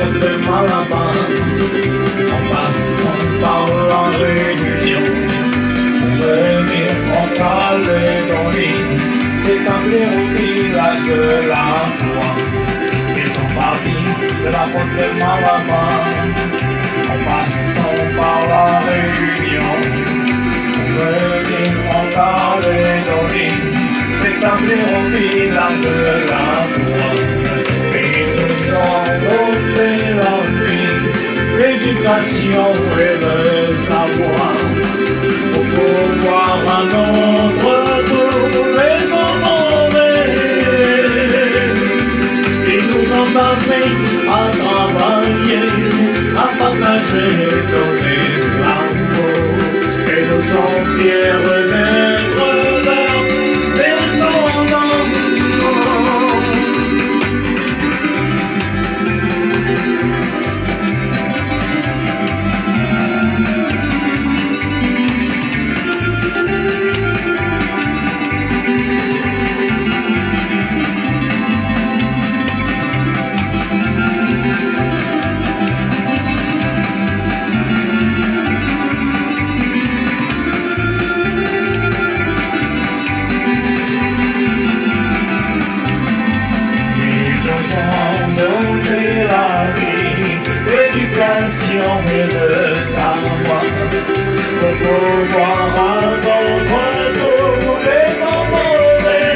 côte de Malabar, en passant par la Réunion, pour venir en Calédonie, s'établir au village de la foi. Ils sont partis de la côte de Malabar, en passant par la Réunion, pour venir en Calédonie, s'établir au village de la l'éducation et le savoir, pour pouvoir à notre tour les emmener. Ils nous appris à travailler, à partager, donner l'amour. Et nous sommes l'éducation et le savoir pour pouvoir à notre tour les emmener.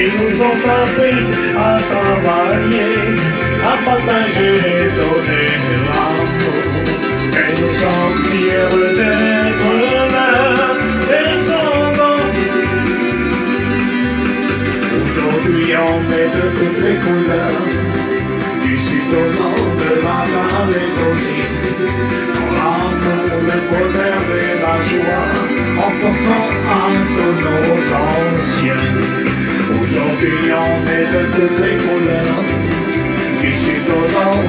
Ils nous ont appris à travailler, à partager et donner l'amour. Et nous sommes fiers d'être leurs descendants. Aujourd'hui on est de toutes les couleurs, du sud au nord pensant à tous nos anciens. Aujourd'hui on est de toutes les couleurs, sud au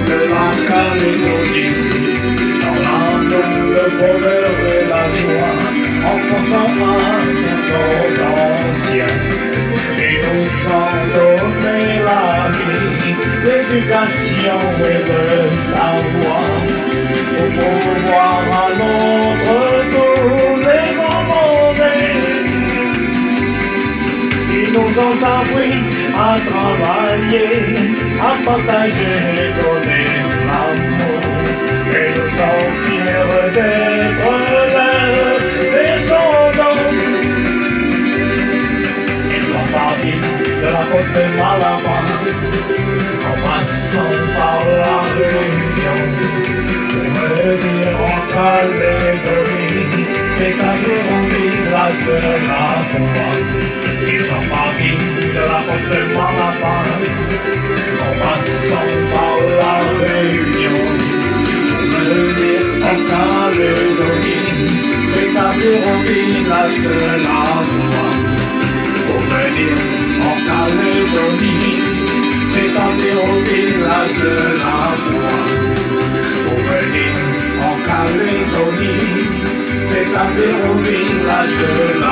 de la Calédonie. Dans l'amour, le bonheur et la joie, en pensant à tous nos anciens. Et nous sommes donné la vie, l'éducation et le savoir, pour pouvoir à notre appris à travailler, à partager et donner l'amour. Et nous sommes fiers d'être leurs descendants. Ils sont partis de la côte de Malabar, en passant par la Réunion, pour venir en Calédonie, c'est-à-dire au village de la foi. Côte de Malabar, en passant par la Réunion, venir en Calédonie, c'est-à-dire au village de la foi pour venir en Calédonie, s'établir au village de la foi. Pour venir en Calédonie, s'établir au village de la.